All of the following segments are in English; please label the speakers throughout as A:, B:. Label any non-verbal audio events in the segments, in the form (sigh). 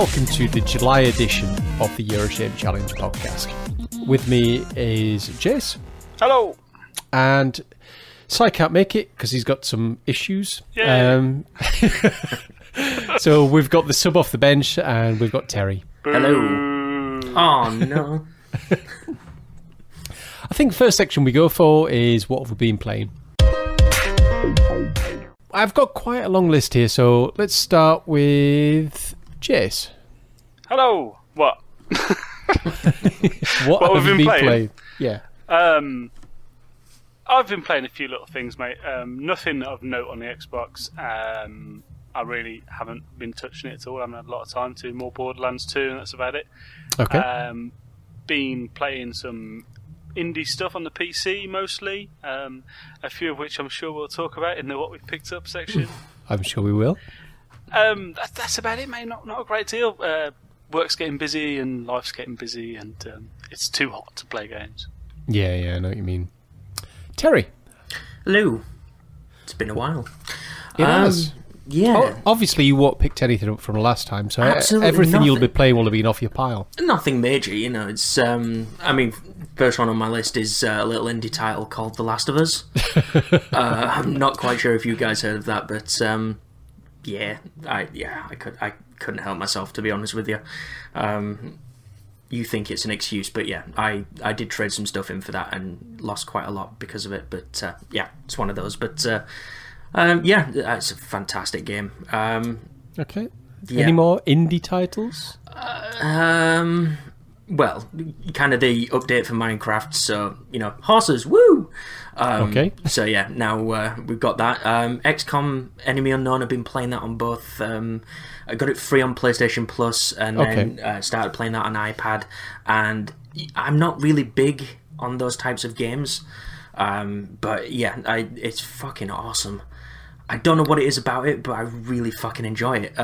A: welcome to the July edition of the Year of Shame Challenge podcast. With me is Jayce.
B: Hello.
A: And Si can't make it because he's got some issues.
B: Yeah.
A: Um, (laughs) so we've got the sub off the bench and we've got Terry.
C: Hello. Oh no. (laughs)
A: I think the first section we go for is what have we been playing. I've got quite a long list here, so let's start with Jayce.
B: Hello. What? (laughs)
A: What,
B: What
A: have
B: have
A: you
B: been
A: been
B: playing?
A: playing? Yeah.
B: Um, I've been playing a few little things, mate. Um, nothing of note on the Xbox. Um, I really haven't been touching it at all. I haven't had a lot of time to. More Borderlands 2, and that's about it.
A: Okay.
B: Um, been playing some indie stuff on the PC mostly. Um, a few of which I'm sure we'll talk about in the what we've picked up section. (laughs)
A: I'm sure we will.
B: Um, that, that's about it, mate. Not not a great deal. Uh, work's getting busy and life's getting busy, and um, it's too hot to play games.
A: Yeah, yeah, I know what you mean. Terry.
C: Hello. It's been a while.
A: It
C: Um,
A: has.
C: Yeah.
A: Oh, obviously, you won't picked anything up from last time, so
C: Absolutely
A: everything you'll be playing will have been off your pile.
C: Nothing major, you know. It's um. I mean, first one on my list is uh, a little indie title called The Last of Us. (laughs) uh, I'm not quite sure if you guys heard of that, but um, yeah, I yeah, I could I couldn't help myself to be honest with you. Um, you think it's an excuse, but yeah, I I did trade some stuff in for that and lost quite a lot because of it. But uh, yeah, it's one of those. But uh, um, yeah, it's a fantastic game. Um,
A: Okay.
C: Yeah.
A: Any more indie titles?
C: Um, well, kind of the update for Minecraft. So you know, horses, woo. Um,
A: Okay.
C: So yeah, now uh, we've got that. Um, XCOM Enemy Unknown. I've been playing that on both. Um, I got it free on PlayStation Plus, and then uh, started playing that on iPad. And I'm not really big on those types of games, um, but yeah, I, it's fucking awesome. I don't know what it is about it, but I really fucking enjoy it.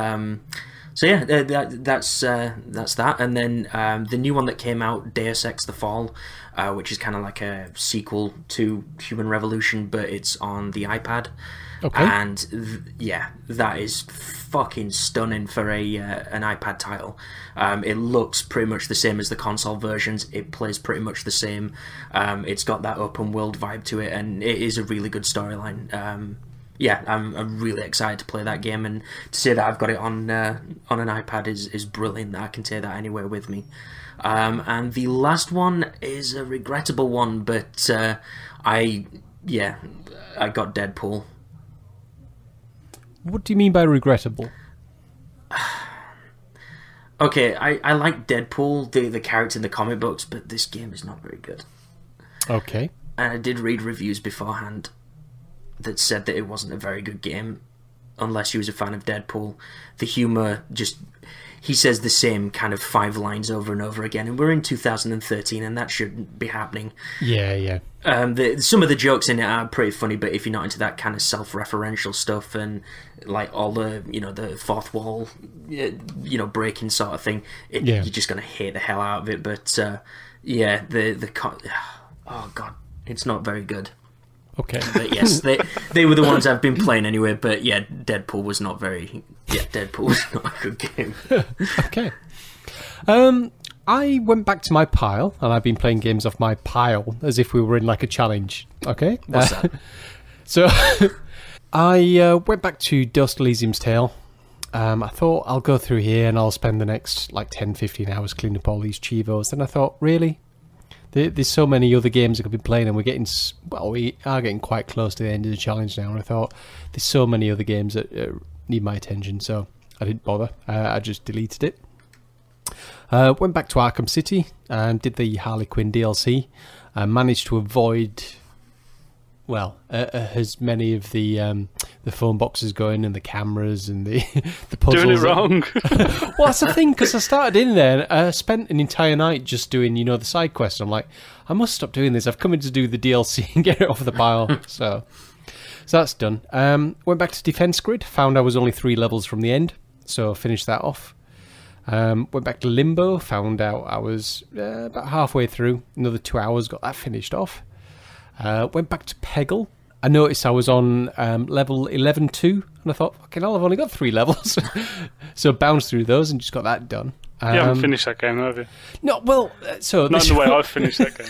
C: So yeah, uh, that, that's uh, that's that. And then um, the new one that came out, Deus Ex: The Fall, uh, which is kind of like a sequel to Human Revolution, but it's on the iPad.
A: Okay.
C: And th- yeah, that is fucking stunning for a uh, an iPad title. Um, it looks pretty much the same as the console versions. It plays pretty much the same. Um, it's got that open world vibe to it, and it is a really good storyline. Um, yeah, I'm, I'm really excited to play that game, and to say that I've got it on uh, on an iPad is is brilliant. That I can take that anywhere with me. Um, and the last one is a regrettable one, but uh, I yeah, I got Deadpool.
A: What do you mean by regrettable? (sighs)
C: Okay, I, I like Deadpool, the the character in the comic books, but this game is not very good.
A: Okay.
C: And I did read reviews beforehand that said that it wasn't a very good game unless you was a fan of Deadpool. The humor just he says the same kind of five lines over and over again, and we're in 2013, and that shouldn't be happening.
A: Yeah, yeah.
C: Um, the, some of the jokes in it are pretty funny, but if you're not into that kind of self-referential stuff and like all the you know the fourth wall, uh, you know breaking sort of thing, it,
A: Yeah.
C: you're just gonna hate the hell out of it. But uh, yeah, the the (sighs) oh god, it's not very good.
A: Okay.
C: But yes, they they were the ones I've been playing anyway. But yeah, Deadpool was not very. Yeah, Deadpool was (laughs) not a good game. (laughs)
A: okay. Um, I went back to my pile, and I've been playing games off my pile as if we were in like a challenge. Okay.
C: What's
A: Uh,
C: that? (laughs)
A: So I uh, went back to Dust Elysian Tail. Um, I thought I'll go through here and I'll spend the next like 10, 15 hours cleaning up all these cheevos. Then I thought, really? There, there's so many other games I could be playing, and we're getting well, we are getting quite close to the end of the challenge now. And I thought there's so many other games that uh, need my attention, so I didn't bother. Uh, I just deleted it. Uh, went back to Arkham City and did the Harley Quinn DLC. Uh, managed to avoid, well, uh, uh, as many of the um, the phone boxes going and the cameras and the (laughs) the puzzles.
B: Doing it wrong. (laughs)
A: Well, that's the thing because I started in there. and I spent an entire night just doing, you know, the side quest. I'm like, I must stop doing this. I've come in to do the DLC (laughs) and get it off the pile. so, so that's done. Um, went back to Defense Grid. Found I was only three levels from the end, so finished that off. Um, went back to Limbo. Found out I was uh, about halfway through. Another two hours. Got that finished off. Uh, went back to Peggle. I noticed I was on um, level 11 2, and I thought, fucking hell, I've only got three (laughs) levels. (laughs) so bounced through those and just got that done.
B: you haven't
A: Um,
B: finished that game, have you?
A: No, well, uh, so
B: Not the way I've finished that game.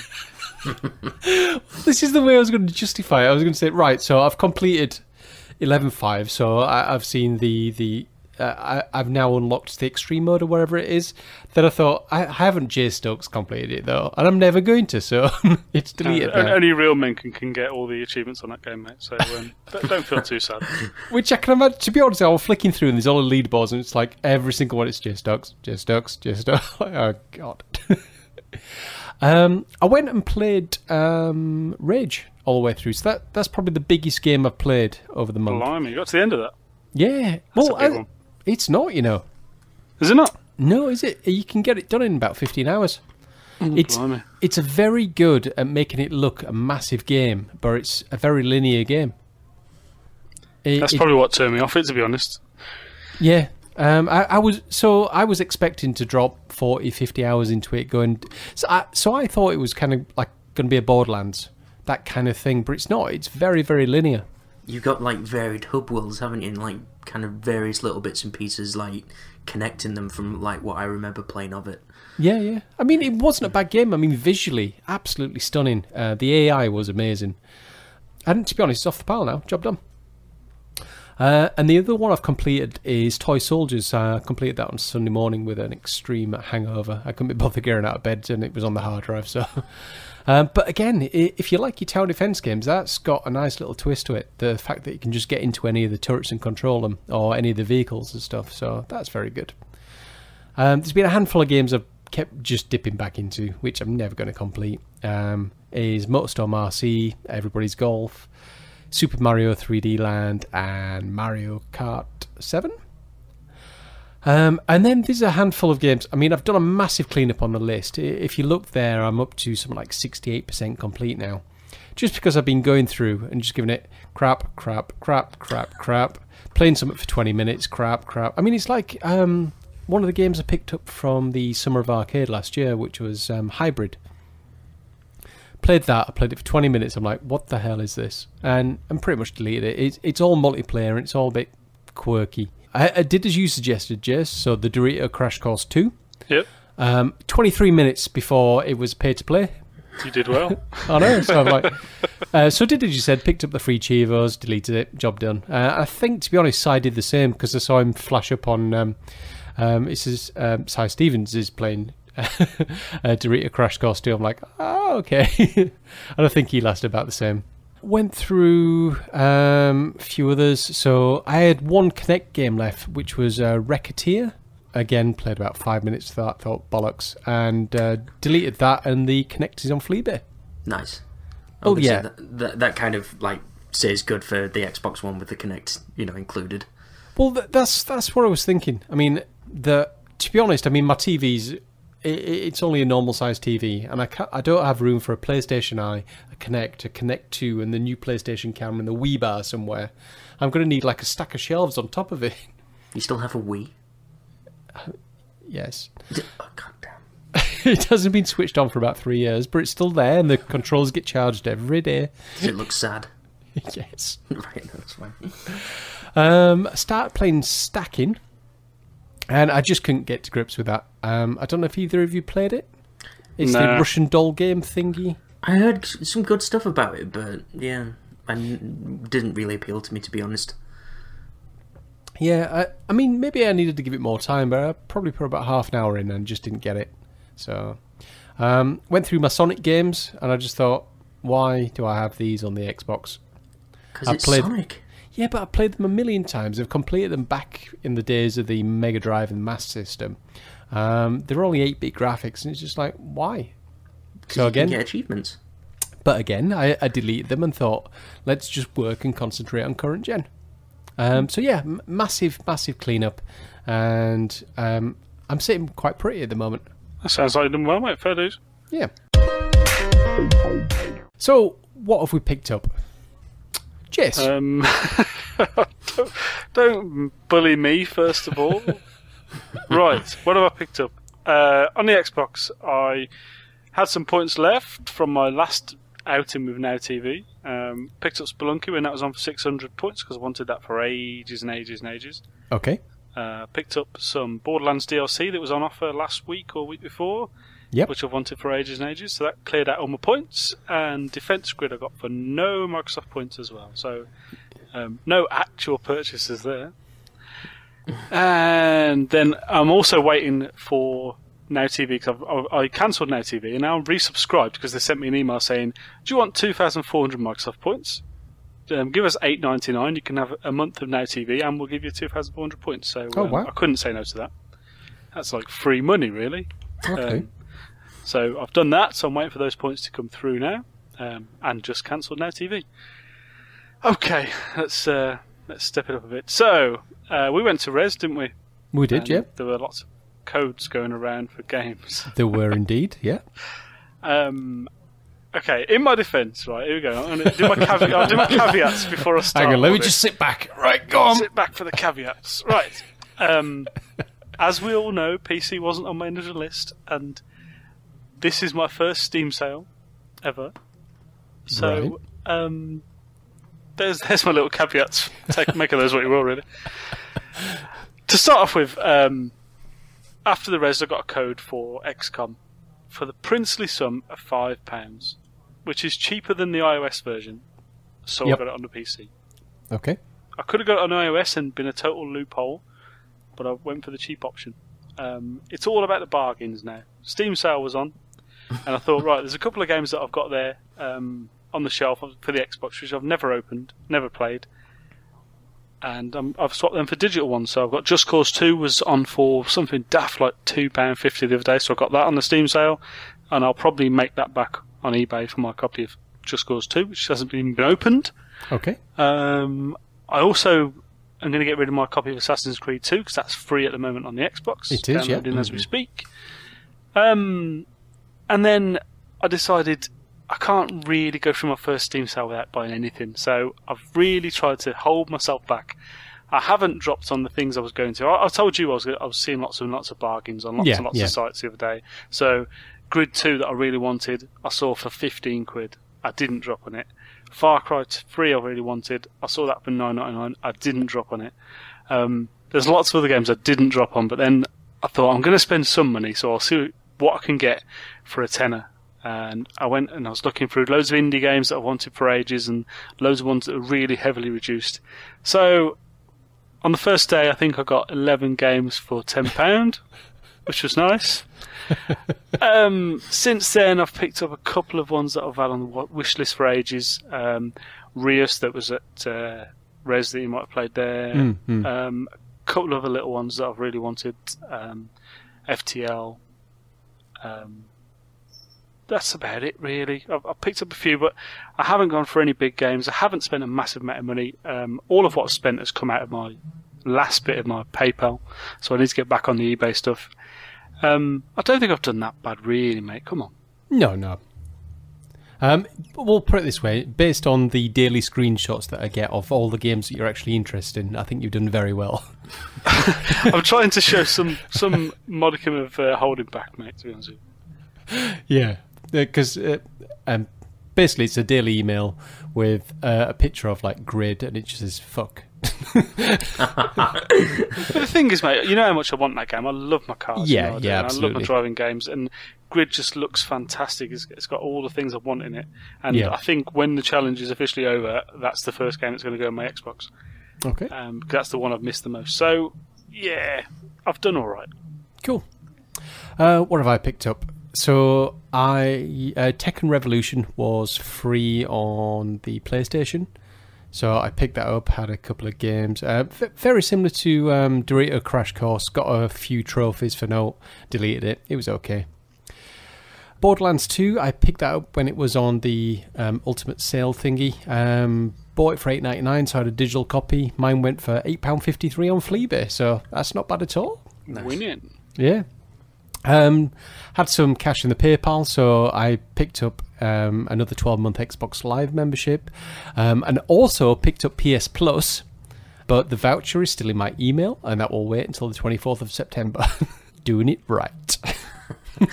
B: (laughs)
A: this is the way I was going to justify it. I was going to say, right, so I've completed 11.5, so I, I've seen the. the uh, I, I've now unlocked the extreme mode or whatever it is. Then I thought I, I haven't Jayce Stokes completed it though, and I'm never going to. So (laughs) it's deleted.
B: Uh, only real men can, can get all the achievements on that game, mate. So um, (laughs) don't, feel too sad. (laughs)
A: Which I can imagine. To be honest, I was flicking through and there's all the leaderboards, and it's like every single one. It's Jayce Stokes, Jayce Stokes, Jayce Stokes. Oh god. um, I went and played um, Rage all the way through. So that that's probably the biggest game I've played over the month.
B: Blimey, you got to the end of that.
A: Yeah.
B: That's
A: well, I-. it's not. You know.
B: Is it not?
A: No, is it? You can get it done in about 15 hours. It's
B: Blimey.
A: it's a very good at making it look a massive game, but it's a very linear game. It-
B: That's
A: it-
B: probably what turned me off it, to be honest.
A: Yeah. Um, I, I was so I was expecting to drop 40, 50 hours into it. Going so I so I thought it was kind of like going to be a Borderlands that kind of thing, but it's not. It's very very linear.
C: You've got like varied hub worlds, haven't you? And like kind of various little bits and pieces, like connecting them from like what I remember playing of it.
A: Yeah, yeah. I mean, it wasn't a bad game. I mean, visually, absolutely stunning. Uh, the AI was amazing. And to be honest, it's off the pile now. Job done. Uh, and the other one I've completed is Toy Soldiers. I completed that on Sunday morning with an extreme hangover. I couldn't be (laughs) bothered getting out of bed, and it was on the hard drive. So, (laughs) um, but again, if you like your tower defense games, that's got a nice little twist to it. The fact that you can just get into any of the turrets and control them, or any of the vehicles and stuff. So that's very good. Um, there's been a handful of games I've kept just dipping back into, which I'm never going to complete. Um, is MotorStorm RC, Everybody's Golf, Super Mario 3D Land, and Mario Kart 7. Um, and then there's a handful of games. I mean, I've done a massive cleanup on the list. If you look there, I'm up to something like 68% complete now. Just because I've been going through and just giving it crap, crap, crap, crap, crap, playing something for 20 minutes, crap, crap. I mean, it's like um, one of the games I picked up from the Summer of Arcade last year, which was um, Hybrid. Played that, I played it for 20 minutes. I'm like, what the hell is this? And and pretty much deleted it. It's, it's all multiplayer and it's all a bit quirky. I, I did as you suggested, Jess. So the Dorito Crash Course 2.
B: Yep,
A: Um, 23 minutes before it was pay to play.
B: you did well. (laughs)
A: I know. So I'm like, uh, so did as you said, picked up the free cheevos, deleted it, job done. Uh, I think, to be honest, Si did the same because I saw him flash up on. Um, um, this is um, Si Stevens is playing (laughs) uh, Dorito Crash Course 2. I'm like, oh, okay. (laughs) and I think he lasted about the same. Went through um, a few others. So I had one Kinect game left, which was uh, Wreckateer. Again, played about five minutes to that, thought bollocks, and uh, deleted that, and the Kinect is on Fleabay.
C: Nice.
A: Oh, yeah.
C: That, that, that kind of like says good for the Xbox One with the Kinect, you know, included.
A: Well, that's that's what I was thinking. I mean, the to be honest, I mean, my TV's it's only a normal sized TV, and I I don't have room for a PlayStation Eye, a Kinect, a Kinect Two, and the new PlayStation camera and the Wii bar somewhere. I'm going to need like a stack of shelves on top of it. (laughs)
C: You still have a Wii?
A: yes,
C: Oh, God damn. (laughs)
A: it hasn't been switched on for about three years, but it's still there, and the controls get charged every day.
C: Does it look sad? (laughs)
A: yes.
C: right, that's fine.
A: Um, I started playing stacking, and I just couldn't get to grips with that. Um, I don't know if either of you played it. It's the Russian doll game thingy.
C: I heard some good stuff about it, but yeah, I n- didn't really appeal to me, to be honest.
A: Yeah, I, I mean, maybe I needed to give it more time, but I probably put about half an hour in and just didn't get it. So, um, went through my Sonic games, and I just thought, why do I have these on the Xbox?
C: Because
A: I
C: it's
A: played-
C: Sonic.
A: Yeah, but I've played them a million times. I've completed them back in the days of the Mega Drive and Master System. Um, they're only 8 bit graphics, and it's just like, why? So
C: you can
A: again,
C: get achievements.
A: But again, I, I deleted them and thought, let's just work and concentrate on current gen. Um, so yeah, m- massive, massive cleanup, and um, I'm sitting quite pretty at the moment.
B: That sounds like you've done well, mate. Fair dues.
A: Yeah. So what have we picked up? Jess,
B: Um, don't, (laughs) don't bully me, first of all. (laughs) right, what have I picked up? Uh, on the Xbox, I had some points left from my last outing with Now TV. Um, picked up Spelunky when that was on for 600 points because I wanted that for ages and ages and ages.
A: Okay.
B: Uh, picked up some Borderlands DLC that was on offer last week or week before,
A: Yep.
B: which I've wanted for ages and ages. So that cleared out all my points. And Defense Grid I got for no Microsoft points as well. So um, no actual purchases there. (laughs) and then I'm also waiting for Now TV because I, I cancelled Now TV and now I'm resubscribed because they sent me an email saying, "Do you want 2,400 Microsoft points? Um, give us 8.99. You can have a month of Now TV, and we'll give you 2,400 points." So
A: Oh,
B: um,
A: wow.
B: I couldn't say no to that. That's like free money, really.
A: Okay.
B: Um, so I've done that. So I'm waiting for those points to come through now, um, and just cancelled Now TV. Okay, let's uh, let's step it up a bit. So uh, we went to Res, didn't we?
A: we did,
B: And
A: yeah.
B: There were lots of codes going around for games. (laughs)
A: There were indeed, yeah.
B: Um, okay, in my defence, right, here we go. I'm going to do my, caveat, I'll do my caveats before I start. (laughs)
A: Hang on, let me
B: this.
A: just sit back. Right, go on.
B: sit back for the caveats. Right. Um, as we all know, PC wasn't on my initial list, and this is my first Steam sale ever. So, um, there's there's my little caveats. Take make of those what you will, really. to start off with, um, after the res, I got a code for XCOM for the princely sum of five pounds, which is cheaper than the iOS version. So
A: Yep.
B: I got it on the PC.
A: Okay.
B: I could have got it on iOS and been a total loophole, but I went for the cheap option. Um, it's all about the bargains now. Steam sale was on, and I thought, right, there's a couple of games that I've got there um, on the shelf for the Xbox, which I've never opened, never played, and um, I've swapped them for digital ones. So I've got Just Cause 2 was on for something daft like two pound fifty the other day, so I've got that on the Steam sale, and I'll probably make that back on eBay for my copy of Just Cause 2, which hasn't even been opened.
A: Okay.
B: Um, I also am going to get rid of my copy of Assassin's Creed 2 because that's free at the moment on the Xbox.
A: It is, yeah.
B: as we speak. Um, and then I decided I can't really go through my first Steam sale without buying anything. So I've really tried to hold myself back. I haven't dropped on the things I was going to. I, I told you I was I was seeing lots and lots of bargains on lots
A: Yeah,
B: and lots
A: yeah.
B: of sites the other day. So Grid 2 that I really wanted, I saw for 15 quid. I didn't drop on it. Far Cry 3 I really wanted. I saw that for 9.99. I didn't drop on it. Um, there's lots of other games I didn't drop on, but then I thought I'm going to spend some money, so I'll see what I can get for a tenner. And I went and I was looking through loads of indie games that I wanted for ages, and loads of ones that are really heavily reduced. So on the first day, I think I got 11 games for £10, (laughs) which was nice. (laughs) um, since then, I've picked up a couple of ones that I've had on the wish list for ages. Um, Rios, that was at uh, Res, that you might have played there.
A: Mm, mm.
B: Um, a couple of other little ones that I've really wanted. Um, FTL. Um, that's about it, really. I've, I've picked up a few, but I haven't gone for any big games. I haven't spent a massive amount of money. Um, all of what I've spent has come out of my last bit of my PayPal, so I need to get back on the eBay stuff. Um, I don't think I've done that bad, really, mate. Come on.
A: No, no. Um, we'll put it this way: based on the daily screenshots that I get of all the games that you're actually interested in, I think you've done very well. (laughs)
B: I'm trying to show (laughs) some some modicum of uh, holding back, mate. To be honest with you.
A: Yeah, because uh, um, basically it's a daily email with uh, a picture of like grid, and it just says "fuck."
B: But (laughs) the thing is, mate, you know how much I want that game. I love my cars.
A: Yeah,
B: you know I
A: yeah,
B: and I love my driving games, and Grid just looks fantastic. It's, it's got all the things I want in it, and
A: Yeah.
B: I think when the challenge is officially over, that's the first game that's going to go on my Xbox.
A: Okay,
B: Um, that's the one I've missed the most. So, yeah, I've done all right.
A: cool. Uh, what have I picked up? So I uh, Tekken Revolution was free on the PlayStation. So I picked that up, had a couple of games. Uh, v- very similar to um, Dorito Crash Course. Got a few trophies for note. Deleted it. It was okay. Borderlands 2, I picked that up when it was on the um, Ultimate Sale thingy. Um, bought it for eight ninety nine, so I had a digital copy. Mine went for £8.53 on Fleabay, so that's not bad at all.
B: Winning.
A: Yeah. Um, had some cash in the PayPal, so I picked up um, another 12 month Xbox Live membership um, and also picked up PS Plus. But the voucher is still in my email, and that will wait until the 24th of September. (laughs) Doing it right. (laughs)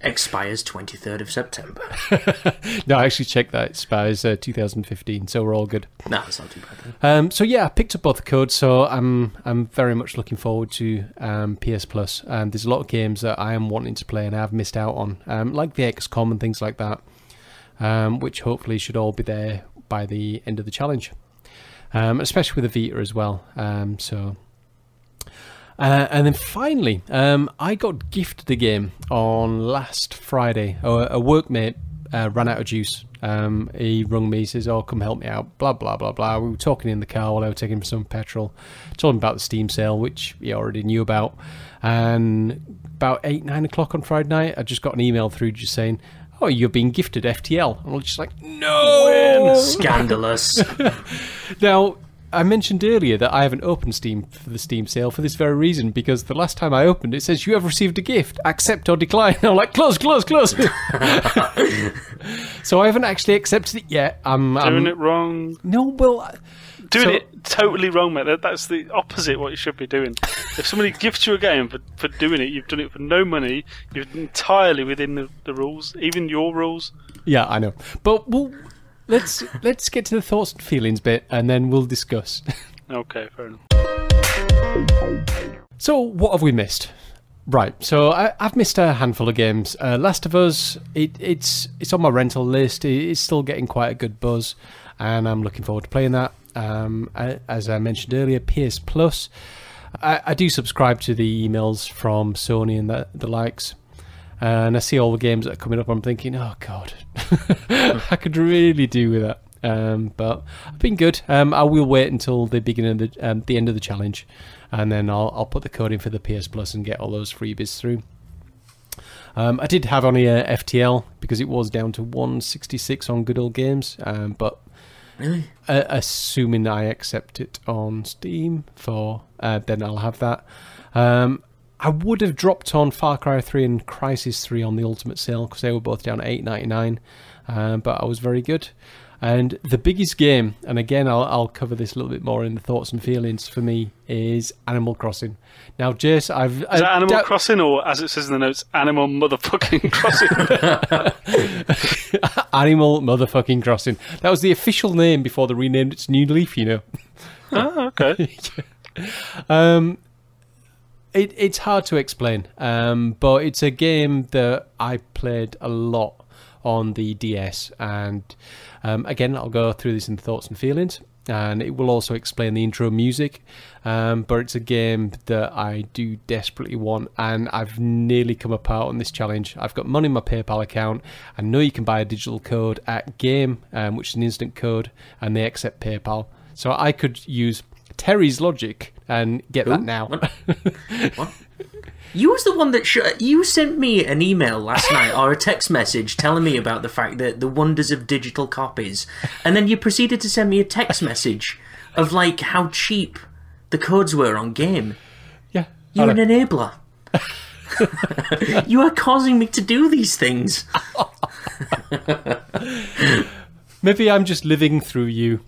C: Expires 23rd of September. (laughs)
A: no, I actually checked that. It expires uh, 2015, so we're all good.
C: No, that's not too bad. Then.
A: Um, so yeah, I picked up both the codes, so I'm I'm very much looking forward to um, PS Plus. Um, there's a lot of games that I am wanting to play and I've missed out on, um, like the XCOM and things like that, um, which hopefully should all be there by the end of the challenge, um, especially with the Vita as well. Um, so. Uh, and then finally, um, I got gifted the game on last Friday. A, a workmate uh, ran out of juice. Um, he rung me, says, "Oh, come help me out." Blah blah blah blah. We were talking in the car while I was taking him some petrol. Told him about the Steam sale, which he already knew about. And about eight nine o'clock on Friday night, I just got an email through just saying, "Oh, you're being gifted FTL." And I was just like, "No!"
C: Scandalous. (laughs)
A: Now, I mentioned earlier that I haven't opened Steam for the Steam sale for this very reason because the last time I opened it says you have received a gift, accept or decline. (laughs) I'm like, close, close, close. (laughs) so I haven't actually accepted it yet. I'm, I'm
B: Doing it wrong.
A: No, well,
B: Doing
A: So-
B: it totally wrong, mate. That, that's the opposite what you should be doing. if somebody gifts you a game for, for doing it, you've done it for no money. You're entirely within the, the rules, even your rules.
A: yeah, I know. But we'll let's let's get to the thoughts and feelings bit, and then we'll discuss.
B: Okay, fair enough.
A: So, what have we missed? Right, so I, I've missed a handful of games. Uh, Last of Us, it, it's it's on my rental list. It, it's still getting quite a good buzz, and I'm looking forward to playing that. Um, I, as I mentioned earlier, PS Plus. I, I do subscribe to the emails from Sony and the, the likes, and I see all the games that are coming up. I'm thinking, oh god, (laughs) I could really do with that. Um, but I've been good. Um, I will wait until the beginning of the um, the end of the challenge, and then I'll I'll put the code in for the PS Plus and get all those freebies through. Um, I did have only a FTL because it was down to 166 on Good Old Games, um, but
C: really?
A: uh, assuming I accept it on Steam for, uh, then I'll have that. Um, I would have dropped on Far Cry 3 and Crysis 3 on the Ultimate Sale because they were both down at 8.99, um, but I was very good. And the biggest game, and again I'll, I'll cover this a little bit more in the thoughts and feelings for me, is Animal Crossing. Now, Jayce, I've
B: Is that Animal
A: doubt-
B: Crossing, or as it says in the notes, Animal Motherfucking Crossing? (laughs)
A: Animal Motherfucking Crossing. That was the official name before they renamed it to New Leaf, you know.
B: oh, okay. (laughs)
A: Um, it, it's hard to explain, um, but it's a game that I played a lot on the DS, and um, again, I'll go through this in thoughts and feelings, and it will also explain the intro music. Um, but it's a game that I do desperately want, and I've nearly come apart on this challenge. I've got money in my PayPal account. I know you can buy a digital code at Game, um, which is an instant code, and they accept PayPal. So I could use Terry's logic and get that now.
C: What? (laughs) What? You was the one that sh- you sent me an email last night or a text message telling me about the fact that the wonders of digital copies, and then you proceeded to send me a text message of like how cheap the codes were on game.
A: yeah.
C: You're an enabler. you are causing me to do these things. (laughs)
A: Maybe I'm just living through you.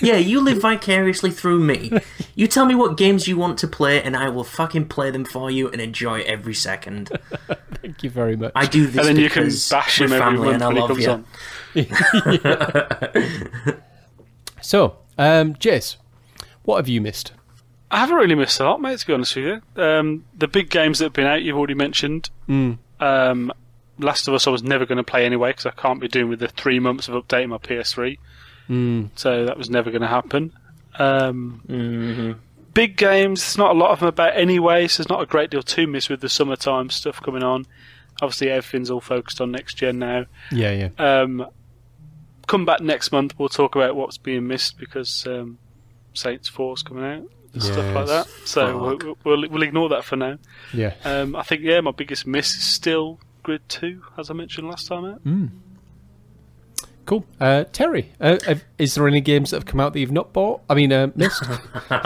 C: Yeah, you live vicariously through me. You tell me what games you want to play, and I will fucking play them for you and enjoy every second.
A: Thank you very much.
C: I do this
B: And then you can bash
C: we're
B: him every
C: family
B: month
C: and I
B: when he
C: love
B: comes
C: you.
B: on. (laughs)
A: So, um, Jayce, what have you missed?
B: I haven't really missed a lot, mate, to be honest with you. Um, the big games that have been out, you've already mentioned.
A: Mm.
B: Um, Last of Us, I was never going to play anyway because I can't be doing with the three months of updating my PS3.
A: Mm.
B: So that was never going to happen. Um,
C: Mhm.
B: big games, there's not a lot of them about anyway, so there's not a great deal to miss with the summertime stuff coming on. Obviously, everything's all focused on next gen now.
A: Yeah, yeah.
B: Um, come back next month, we'll talk about what's being missed because um, Saints 4's coming out and stuff like that. So we'll, we'll, we'll ignore that for now.
A: Yeah.
B: Um, I think, yeah, my biggest miss is still Grid 2, as I mentioned last time out.
A: Cool. Uh, Terry, uh, is there any games that have come out that you've not bought? I mean, uh, missed?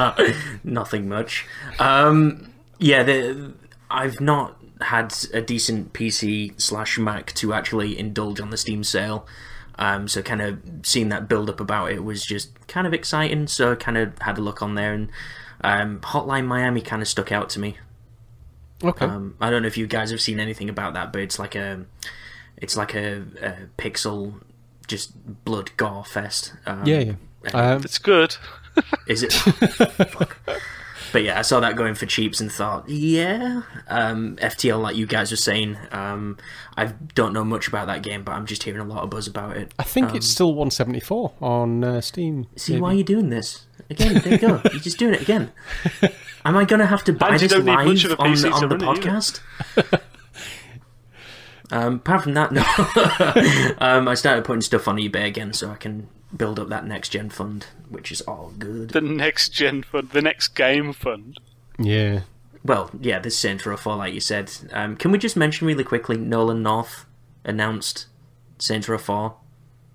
A: (laughs)
C: Nothing much. Um, yeah, the, I've not had a decent PC slash Mac to actually indulge on the Steam sale. Um, so kind of seeing that build up about it was just kind of exciting. So kind of had a look on there, and um, Hotline Miami kind of stuck out to me.
A: Okay.
C: Um, I don't know if you guys have seen anything about that, but it's like a, it's like a, a pixel, just blood gore fest. Um,
A: yeah, yeah. Um,
B: It's good. (laughs)
C: Is it? (laughs) Fuck. But yeah, I saw that going for cheaps and thought, yeah. Um, FTL, like you guys were saying, um, I don't know much about that game, but I'm just hearing a lot of buzz about it.
A: I think it's still 174 on uh, Steam.
C: See
A: maybe.
C: why you're doing this again? There you go. (laughs) You're just doing it again. Am I going to have to buy
B: And you
C: this
B: don't need much
C: live
B: of a
C: on, on the
B: run it either.
C: podcast? Um, apart from that, no. (laughs) um, I started putting stuff on eBay again, so I can build up that next gen fund, which is all good.
B: The next gen fund, the next game fund.
A: Yeah.
C: Well, yeah, this Saints Row 4, like you said. Um, can we just mention really quickly, Nolan North announced Saints Row 4,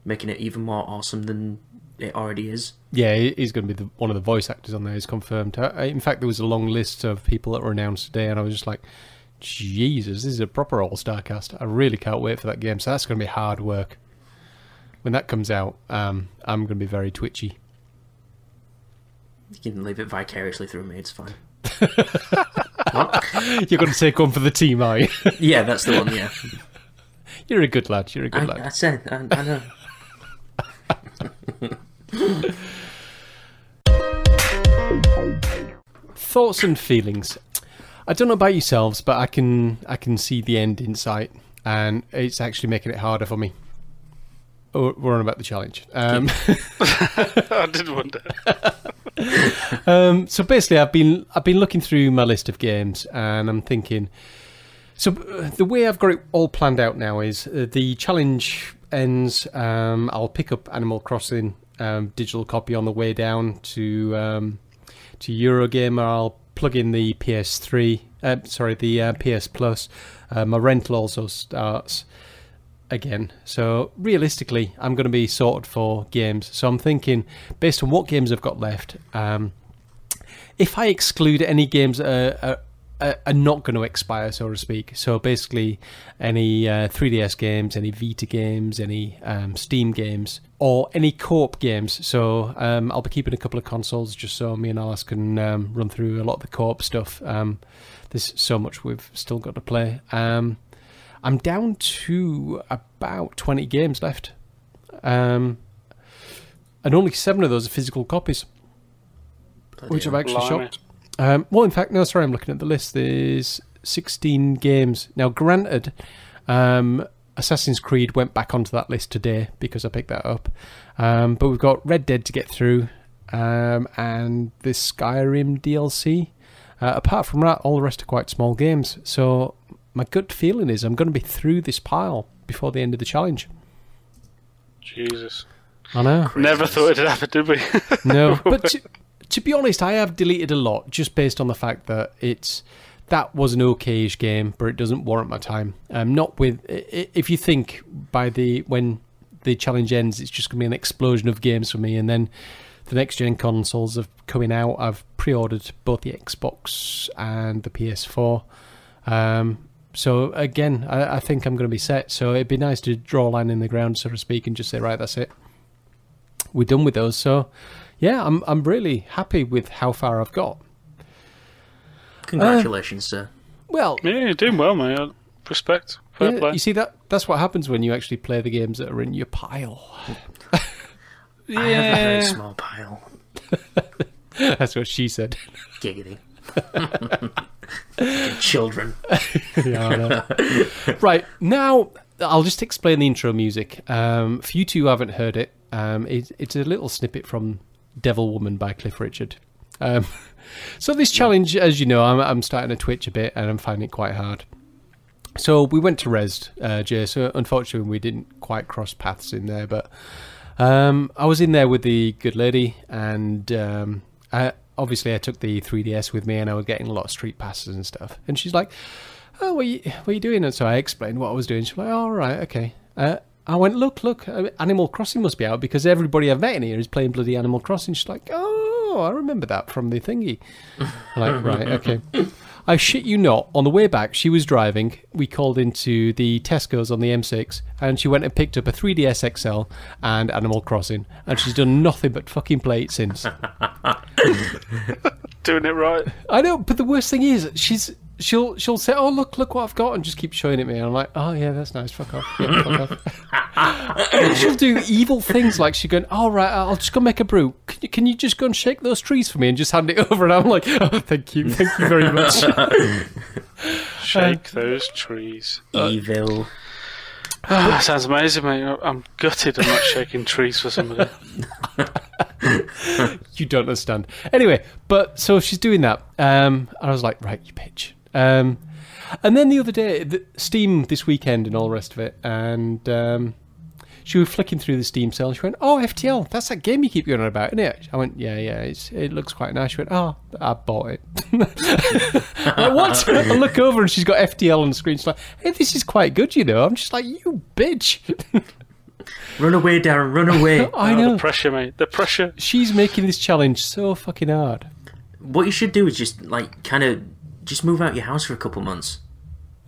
C: making it even more awesome than it already is.
A: Yeah, he's going to be the, one of the voice actors on there. He's confirmed. Uh, in fact, there was a long list of people that were announced today, and I was just like, Jesus, this is a proper all-star cast. I really can't wait for that game. So that's going to be hard work. When that comes out, um, I'm going to be very twitchy.
C: You can live it vicariously through me, it's fine. (laughs)
A: You're going to take one for the team, are you? (laughs)
C: Yeah, that's the one, yeah. (laughs)
A: You're a good lad. You're a good
C: I,
A: lad.
C: I said, I, I know.
A: thoughts and feelings. I don't know about yourselves, but I can I can see the end in sight, and it's actually making it harder for me. Oh, we're on about the challenge. Um, (laughs)
B: I did wonder. (laughs)
A: um, so basically, I've been I've been looking through my list of games, and I'm thinking. So uh, the way I've got it all planned out now is uh, the challenge ends. Um, I'll pick up Animal Crossing um, digital copy on the way down to um, to Eurogamer. I'll plug in the PS3. Uh, sorry, the uh, PS Plus. Uh, my rental also starts again. So realistically, I'm going to be sorted for games. So I'm thinking, based on what games I've got left, um, if I exclude any games that are, are, are not going to expire, so to speak. So basically, any uh, 3DS games, any Vita games, any um, Steam games, or any co-op games. So um, I'll be keeping a couple of consoles just so me and Alice can um, run through a lot of the co-op stuff. Um, there's so much we've still got to play. Um, I'm down to about 20 games left. Um, and only seven of those are physical copies, which I'm actually shocked. Um, well, in fact, no, sorry, I'm looking at the list. There's 16 games. Now, granted, um, Assassin's Creed went back onto that list today because I picked that up. Um, but we've got Red Dead to get through um, and this Skyrim DLC. Uh, apart from that, all the rest are quite small games. So my gut feeling is I'm going to be through this pile before the end of the challenge.
B: Jesus.
A: I know.
B: Never thought it'd happen, did we?
A: No, (laughs) but to, be honest, I have deleted a lot just based on the fact that it's that was an okayish game, but it doesn't warrant my time. Um, not with if you think by the when the challenge ends, it's just to be an explosion of games for me, and then the next gen consoles are coming out. I've pre-ordered both the Xbox and the PS4. Um, so again, I, I think I'm going to be set. So it'd be nice to draw a line in the ground, so to speak, and just say, right, that's it. We're done with those. So yeah, I'm I'm really happy with how far I've got.
C: Congratulations, sir.
A: Well,
B: yeah, you're doing well, mate. Uh, Respect. Fair
A: yeah,
B: play.
A: you see that that's what happens when you actually play the games that are in your pile. (laughs)
C: I have a very small pile. (laughs)
A: that's what she said.
C: Giggity. (laughs) Children.
A: yeah, I know. right now, I'll just explain the intro music. Um, for you two who haven't heard it, um, it, it's a little snippet from "Devil Woman" by Cliff Richard. Um, (laughs) so this challenge, as you know, I'm, I'm starting to twitch a bit, and I'm finding it quite hard. So we went to Res, uh, Jay. So unfortunately, we didn't quite cross paths in there, but um, I was in there with the good lady, and um, I, obviously I took the 3DS with me, and I was getting a lot of street passes and stuff. And she's like, "Oh, what are you, what are you doing?" And so I explained what I was doing. She's like, "All right, okay." Uh, I went, "Look, look, uh, Animal Crossing must be out because everybody I've met in here is playing bloody Animal Crossing." She's like, "Oh, I remember that from the thingy." I'm like, (laughs) right, okay. I shit you not. On the way back, she was driving. We called into the Tesco's on the M6, and she went and picked up a 3DS XL and Animal Crossing, and she's done nothing but fucking play it since. (laughs)
B: Doing it right.
A: I know, but the worst thing is she's she'll she'll say, "Oh look, look what I've got," and just keep showing it me. And I'm like, "Oh yeah, that's nice. Fuck off." Yeah, fuck off. And (laughs) she'll do evil things like she's going, "All right, I'll just go make a brew. Can you, can you just go and shake those trees for me and just hand it (laughs) over?" And I'm like, "Oh, thank you, thank you very much." (laughs)
B: Shake uh, those trees.
C: Uh, evil.
B: that sounds amazing, mate. I'm gutted I'm not shaking trees for somebody.
A: you don't understand. Anyway, but so she's doing that, um, and I was like, right, you bitch. Um, and then the other day, the, Steam this weekend and all the rest of it, and um, she was flicking through the Steam sale. And she went, "Oh, FTL, that's that game you keep going on about, isn't it?" I went, "Yeah, yeah, it's, it looks quite nice." She went, "Oh, I bought it." like, (laughs) what? I look over and she's got FTL on the screen. She's like, "Hey, this is quite good, you know." I'm just like, "You bitch." (laughs)
C: Run away, Darren, run away. (laughs)
A: I
B: Oh,
A: know.
B: the pressure, mate. The pressure.
A: She's making this challenge so fucking hard.
C: what you should do is just, like, kind of just move out your house for a couple months.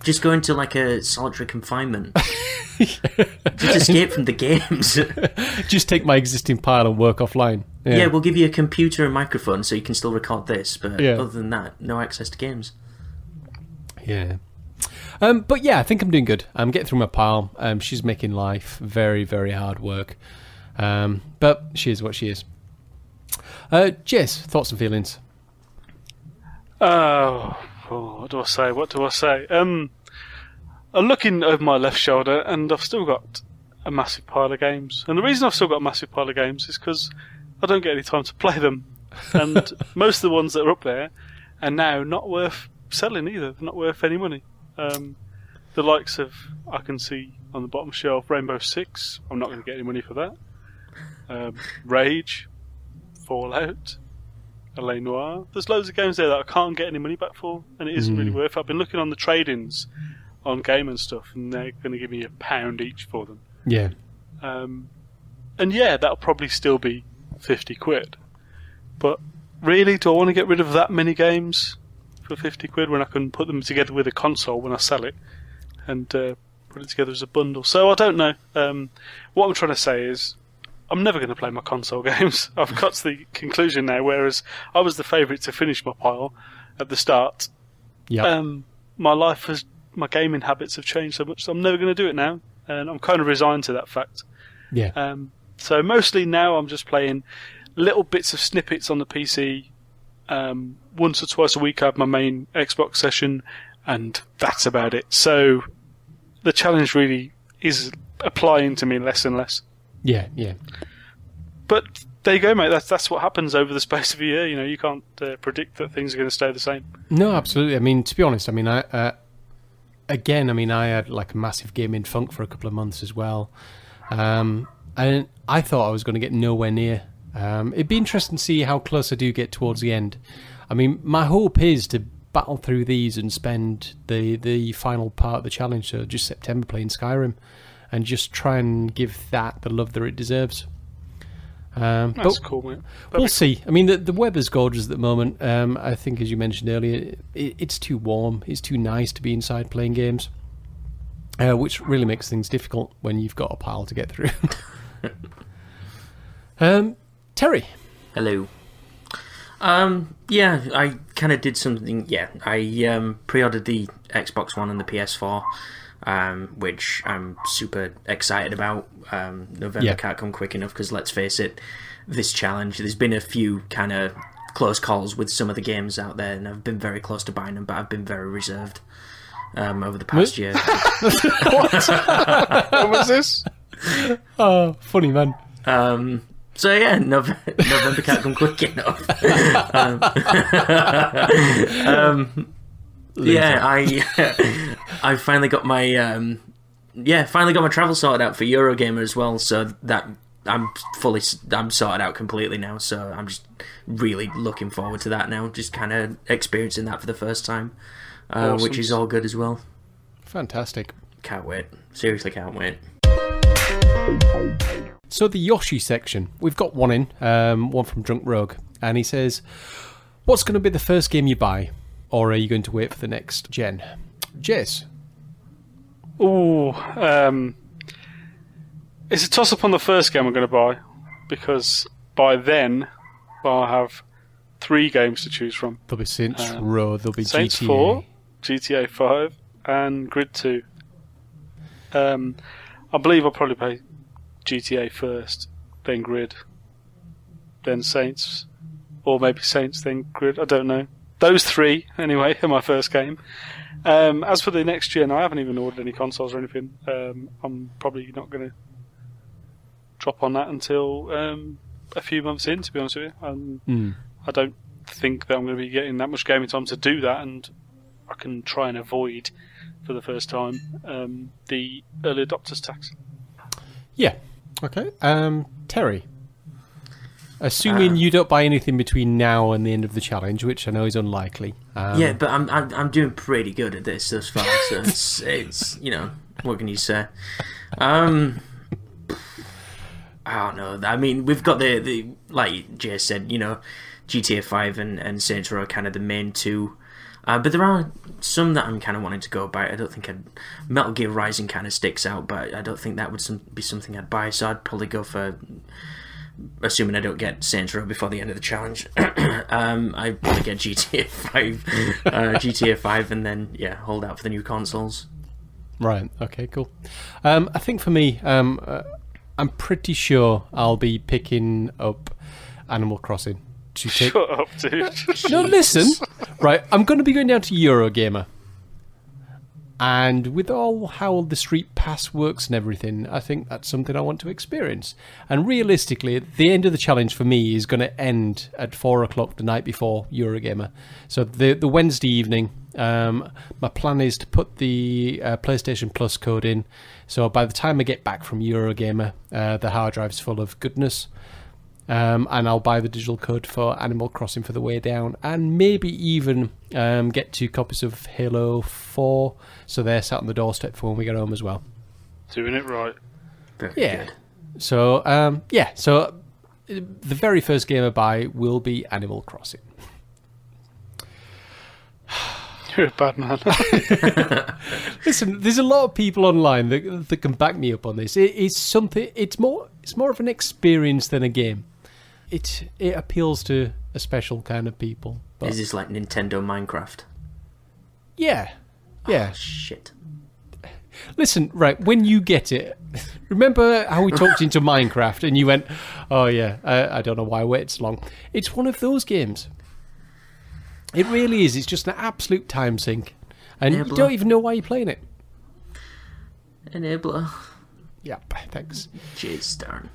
C: Just go into, like, a solitary confinement. (laughs) just escape from the games. (laughs)
A: Just take my existing pile and work offline.
C: yeah. we'll give you a computer and microphone so you can still record this, but
A: Yeah.
C: other than that, no access to games.
A: Yeah. Um, but yeah, I think I'm doing good. I'm getting through my pile. Um, she's making life very, very hard work. Um, but she is what she is. Uh, Jess, thoughts and feelings?
B: Oh, oh, what do I say? What do I say? Um, I'm looking over my left shoulder, and I've still got a massive pile of games. And the reason I've still got a massive pile of games is because I don't get any time to (laughs) play them. And (laughs) most of the ones that are up there are now not worth selling either. They're not worth any money. Um, the likes of I can see on the bottom shelf Rainbow Six. I'm not going to get any money for that. Um, Rage, Fallout, LA Noire. There's loads of games there that I can't get any money back for, and it isn't really
A: Mm.
B: worth. it. I've been looking on the trade-ins on game and stuff, and they're going to give me a pound each for them.
A: Yeah.
B: Um, and yeah, that'll probably still be fifty quid. But really, do I want to get rid of that many games for fifty quid when I can put them together with a console when I sell it and uh, put it together as a bundle? So I don't know. Um, what I'm trying to say is. I'm never going to play my console (laughs) games. I've got to the conclusion now. Whereas I was the favourite to finish my pile at the start,
A: Yeah.
B: um, my life has, my gaming habits have changed so much. So I'm never going to do it now, and I'm kind of resigned to that fact.
A: yeah.
B: Um, so mostly now I'm just playing little bits of snippets on the PC. Um, once or twice a week I have my main Xbox session, and that's about it. So the challenge really is applying to me less and less.
A: Yeah. Yeah.
B: But there you go, mate. That's that's what happens over the space of a year. You know, you can't uh, predict that things are going to stay the same.
A: No, absolutely. I mean, to be honest, I mean, I uh, again, I mean, I had like a massive game in funk for a couple of months as well, um, and I thought I was going to get nowhere near. Um, it'd be interesting to see how close I do get towards the end. I mean, my hope is to battle through these and spend the the final part of the challenge, so just September playing Skyrim, and just try and give that the love that it deserves. Um,
B: That's
A: but
B: cool, mate. That'd
A: We'll
B: be
A: see. I mean, the, the weather's gorgeous at the moment. Um, I think, as you mentioned earlier, it, it's too warm. It's too nice to be inside playing games, uh, which really makes things difficult when you've got a pile to get through. (laughs) um, Terry,
C: Hello. Um, yeah, I kind of did something. Yeah, I um, pre-ordered the Xbox One and the PS4, um, which I'm super excited about. Um, November
A: Yeah.
C: can't come quick enough because let's face it, this challenge. There's been a few kind of close calls with some of the games out there, and I've been very close to buying them, but I've been very reserved um, over the past year. (laughs)
B: what was this? (laughs)
A: oh, funny man.
C: Um, so yeah, Nov- November can't come quick enough. (laughs) um, um, yeah, I I finally got my um, yeah finally got my travel sorted out for Eurogamer as well. So that I'm fully I'm sorted out completely now. So I'm just really looking forward to that now. Just kind of experiencing that for the first time, uh,
B: Awesome.
C: which is all good as well.
A: Fantastic.
C: Can't wait. Seriously, can't wait.
A: So the Yoshi section, we've got one in, um, one from Drunk Rogue, and he says, "What's going to be the first game you buy, or are you going to wait for the next gen?" Jess,
B: Ooh, um, it's a toss up on the first game I'm going to buy because by then I'll have three games to choose from.
A: there'll be Saints
B: Um,
A: Row, there'll be
B: Saints
A: GTA.
B: 4, GTA 5, and Grid 2. Um, I believe I'll probably play GTA first, then Grid, then Saints, or maybe Saints, then Grid. I don't know. Those three, anyway, are my first game. Um, as for the next gen, I haven't even ordered any consoles or anything. Um, I'm probably not going to drop on that until um, a few months in, to be honest with you. Um,
A: Mm.
B: I don't think that I'm going to be getting that much gaming time to do that, and I can try and avoid, for the first time, um, the early adopters tax.
A: Yeah. Okay. Um, Terry. Assuming
C: Uh,
A: you don't buy anything between now and the end of the challenge, which I know is unlikely. Um,
C: yeah, but I'm, I'm I'm doing pretty good at this thus far. So it's (laughs) it's you know what can you say? Um, I don't know. I mean, we've got the the like Jay said, you know, GTA Five and and Saints Row are kind of the main two. Uh, but there are some that I'm kind of wanting to go buy. I don't think I'd Metal Gear Rising kind of sticks out, but I don't think that would some, be something I'd buy. So I'd probably go for assuming I don't get Saints Row before the end of the challenge, (clears throat) um, I probably get GTA Five, uh, (laughs) GTA Five, and then yeah, hold out for the new consoles.
A: Right. Okay. Cool. Um, I think for me, um, uh, I'm pretty sure I'll be picking up Animal Crossing to take.
B: Shut up, dude.
A: No, listen. (laughs) Right, I'm going to be going down to Eurogamer, and with all how the Street Pass works and everything, I think that's something I want to experience. And realistically, the end of the challenge for me is going to end at four o'clock the night before Eurogamer. So the the Wednesday evening, um, my plan is to put the uh, PlayStation Plus code in. So by the time I get back from Eurogamer, uh, the hard drive's full of goodness. Um, and I'll buy the digital code for Animal Crossing for the way down, and maybe even um, get two copies of Halo 4, so they're sat on the doorstep for when we get home as well.
B: Doing it right.
C: Very
A: Yeah.
C: good.
A: So um, yeah, so uh, the very first game I buy will be Animal Crossing. (sighs)
B: You're a bad man. (laughs)
A: Listen, there's a lot of people online that that can back me up on this. It, it's something. It's more. It's more of an experience than a game. It it appeals to a special kind of people. But
C: Is this like Nintendo Minecraft?
A: yeah, ah, yeah.
C: Shit.
A: Listen, right, when you get it, (laughs) remember how we talked into Minecraft and you went, oh yeah, I, I don't know why I waited so long. It's one of those games. It really is. It's just an absolute time sink. And you don't even know why you're playing it.
C: Enabler.
A: Yep, thanks.
C: Jeez, darn.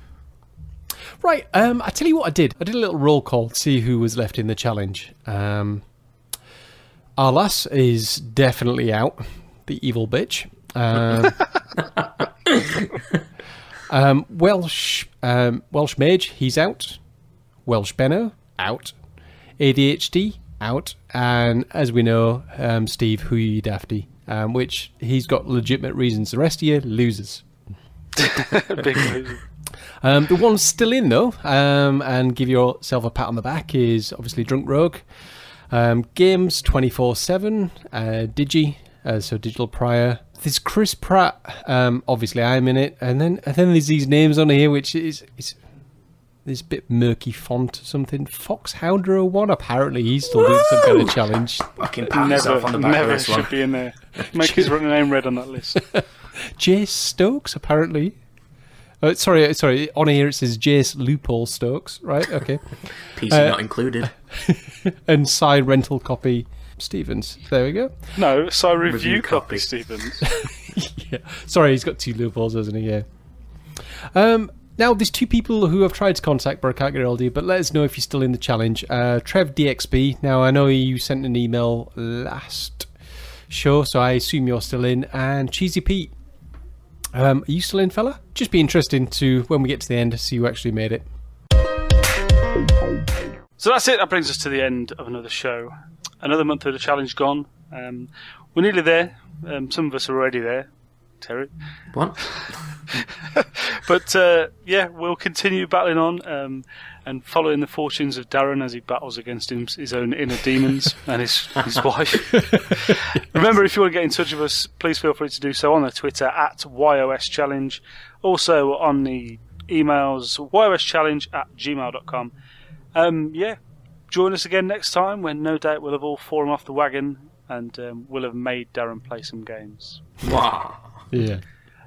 A: Right, um, I tell you what I did. I did a little roll call to see who was left in the challenge. Um, Arlas is definitely out, the evil bitch. Um, (laughs) um, Welsh um, Welsh Mage, he's out. Welsh Benno, out. ADHD, out. And as we know, um, Steve, who you dafty, um, which he's got legitimate reasons. The rest of you, losers. (laughs)
B: Big loser.
A: Um, the one still in though, um, and give yourself a pat on the back is obviously Drunk Rogue. Um, games twenty four seven. Digi, uh, so Digital Prior. There's Chris Pratt. Um, obviously, I'm in it, and then and then there's these names on here, which is is this bit murky font or something. Fox Houndero one. Apparently, he's still doing some kind of challenge.
C: Fucking pat yourself
B: Never,
C: on the back of
B: never
C: this
B: should
C: one.
B: be in there. Make his running (laughs) name red on that list.
A: Jayce Stokes, apparently. Uh, sorry, sorry. On here it says Jayce Loophole Stokes. Right. Okay. (laughs)
C: PC
A: Uh,
C: not included. (laughs)
A: and side rental copy Stevens. There we go.
B: No, so review,
C: Review
B: copy,
C: copy.
B: Stevens. (laughs)
A: yeah. Sorry, he's got two loopholes, hasn't he? Yeah. Um, now, there's two people who have tried to contact, but I can't get hold of. But let us know if you're still in the challenge. Uh, Trev DXB. Now, I know you sent an email last show, so I assume you're still in. And Cheesy Pete. Um, are you still in, fella? Just be interesting to when we get to the end, see who actually made it.
B: So that's it. That brings us to the end of another show. Another month of the challenge gone. Um, we're nearly there. Um, some of us are already there. Terry.
C: What? (laughs)
B: But uh, yeah, we'll continue battling on um, and following the fortunes of Darren as he battles against him, his own inner demons and his, his (laughs) wife. Remember, if you want to get in touch with us, please feel free to do so on the Twitter at YOS Challenge. Also on the emails yoschallenge at gmail.com. Um, yeah, join us again next time when no doubt we'll have all fallen off the wagon and um, will have made Darren play some games.
C: Wow.
A: Yeah.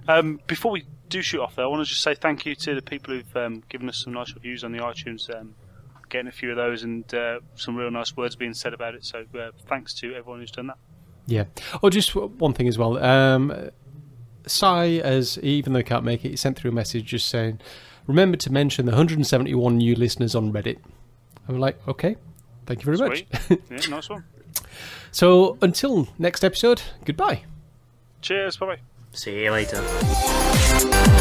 B: Um, before we do shoot off, though, I want to just say thank you to the people who've um, given us some nice reviews on the iTunes. Um, getting a few of those and uh, some real nice words being said about it. So uh, thanks to everyone who's done that.
A: Yeah. Oh, just one thing as well. Um, Si, as even though he can't make it, he sent through a message just saying, "Remember to mention the 171 new listeners on Reddit." I'm like, okay, thank you very
B: Sweet.
A: much. (laughs)
B: Yeah, nice one.
A: so until next episode, goodbye.
B: Cheers. Bye bye.
C: See you later.
D: Thank